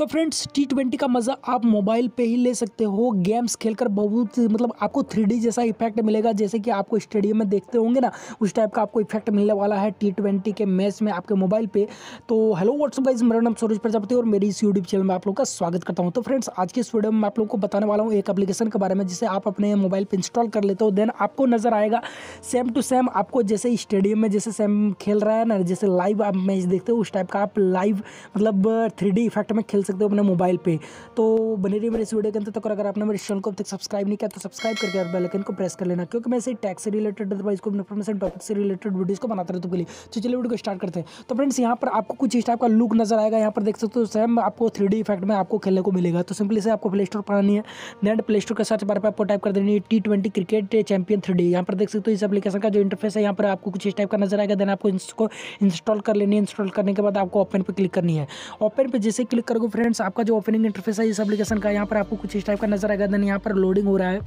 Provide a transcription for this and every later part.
तो friends T twenty का मज़ा आप मोबाइल पे ही ले सकते हो। गेम्स खेलकर बहुत मतलब आपको थ्री जैसा इफ़ेक्ट मिलेगा, जैसे कि आपको स्टेडियम में देखते होंगे ना, उस टाइप का आपको इफ़ेक्ट मिलने वाला है टी ट्वेंटी के मैच में आपके मोबाइल पे। तो हेलो व्हाट्सअप गाइज़ मेरा नाम सूरज प्रजापति और मेरी इस यूट्यूब चैनल में आप लोग का स्वागत करता हूँ। तो फ्रेंड्स आज के इस वीडियो में आप लोग को बताने वाला हूँ एक एप्लीकेशन के बारे में, जिसे आप अपने मोबाइल पर इंस्टॉल कर लेते हो। देन आपको नज़र आएगा सेम टू सेम आपको जैसे स्टेडियम में जैसे सेम खेल रहा है ना, जैसे लाइव आप मैच देखते हो, उस टाइप का आप लाइव मतलब थ्री इफ़ेक्ट में खेल सकते हो अपने मोबाइल पे। तो बने रही मेरे इस वीडियो के अंत तक अगर आपने मेरे चैनल को अब तक सब्सक्राइब नहीं किया तो सब्सक्राइब करके और बेल आइकन को प्रेस कर लेना, क्योंकि मैं इसे टैक्स से रिलेटेड अदरवाइज़ को इन्फॉर्मेशन टॉपिक से रिलेटेड वीडियोस को बनाता रहता हूँ लिए। तो चलिए वीडियो को स्टार्ट करते हैं। तो फ्रेंड्स यहाँ पर आपको कुछ इस टाइप का लुक नज़र आएगा। यहाँ पर देख सकते हो सेम आपको थ्री इफ़ेक्ट में आपको खेलने को मिलेगा। तो सिंपली से आपको प्ले स्टोर पर आनी है। नेट प्ले स्टोर के सर्च बार पर आपको टाइप कर देनी है T twenty cricket champion three यहाँ पर देख सकते हो, इस एप्लीकेशन का जो इंटरफेस है, यहाँ पर आपको कुछ इस टाइप का नज़र आएगा। देन आपको इसको इंस्टॉल कर लेनी है। इंस्टॉल करने के बाद आपको ओपन पर क्लिक करनी है। ओपन पर जैसे क्लिक करोगे फ्रेंड्स, आपका जो ओपनिंग इंटरफेस है इस एप्लीकेशन का यहाँ पर आपको कुछ इस टाइप का नज़र आएगा। देन यहाँ पर लोडिंग हो रहा है।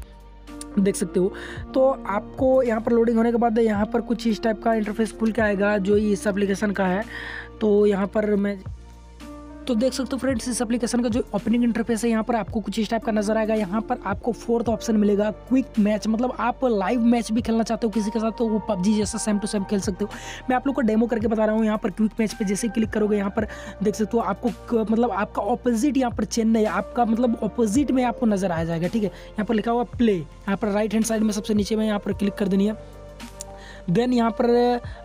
देख सकते हो। तो आपको यहाँ पर लोडिंग होने के बाद यहाँ पर कुछ इस टाइप का इंटरफेस खुल के आएगा, जो इस एप्लीकेशन का है। तो यहाँ पर मैं तो देख सकते हो फ्रेंड्स इस एप्लीकेशन का जो ओपनिंग इंटरफेस है, यहाँ पर आपको कुछ इस टाइप का नज़र आएगा। यहाँ पर आपको फोर्थ ऑप्शन मिलेगा क्विक मैच मतलब आप लाइव मैच भी खेलना चाहते हो किसी के साथ तो वो पबजी जैसा सेम टू सेम खेल सकते हो। मैं आप लोग को डेमो करके बता रहा हूँ, यहाँ पर क्विक मैच पर जैसे क्लिक करोगे, यहाँ पर देख सकते हो आपको मतलब आपका ऑपोजिट यहाँ पर चेन्नई आपका मतलब ऑपोजिट में आपको नज़र आ जाएगा, ठीक है? यहाँ पर लिखा हुआ प्ले यहाँ पर राइट हैंड साइड में सबसे नीचे में यहाँ पर क्लिक कर देनी है। देन यहाँ पर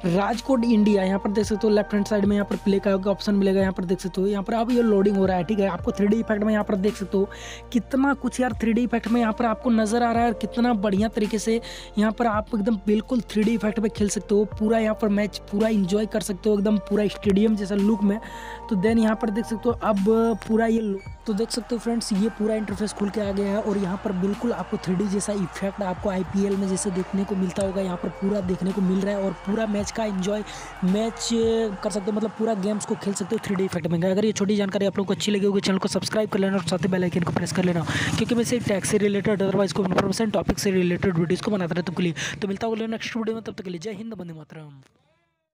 राजकोट इंडिया यहाँ पर देख सकते हो लेफ़्ट हैंड साइड में यहाँ पर प्ले का ऑप्शन मिलेगा यहाँ पर देख सकते हो यहाँ पर अब ये लोडिंग हो रहा है ठीक है आपको थ्री इफ़ेक्ट में यहाँ पर देख सकते हो कितना कुछ यार थ्री इफ़ेक्ट में यहाँ पर आपको नज़र आ रहा है और कितना बढ़िया तरीके से यहाँ पर आप एकदम बिल्कुल थ्री इफ़ेक्ट में खेल सकते हो पूरा यहाँ पर मैच पूरा इंजॉय कर सकते हो एकदम पूरा स्टेडियम जैसा लुक में तो देन यहाँ पर देख सकते हो अब पूरा ये तो देख सकते हो फ्रेंड्स ये पूरा इंटरफेस खुल के आ गया है और यहाँ पर बिल्कुल आपको थ्री जैसा इफ़ेक्ट आपको आईपीएल में जैसे देखने को मिलता होगा यहाँ पर पूरा देखने को मिल रहा है और पूरा मैच का एंजॉय मैच कर सकते हो मतलब पूरा गेम्स को खेल सकते हो थ्री इफ़ेक्ट में। अगर ये छोटी जानकारी आप लोग को अच्छी लगी होगी चैनल को सब्सक्राइब कर लेना और साथ ही बेल आइकन को प्रेस कर लेना, क्योंकि मैं सिर्फ़ टैक्स से रिलेटेड अदरवाइज़ को इन्फॉर्मेशन टॉपिक से रिलेटेड वीडियोज़ को बनाता रहता हूँ तो मिलता होगा नेक्स्ट वीडियो में, तब तक के लिए जय हिंद बंदे मातरम।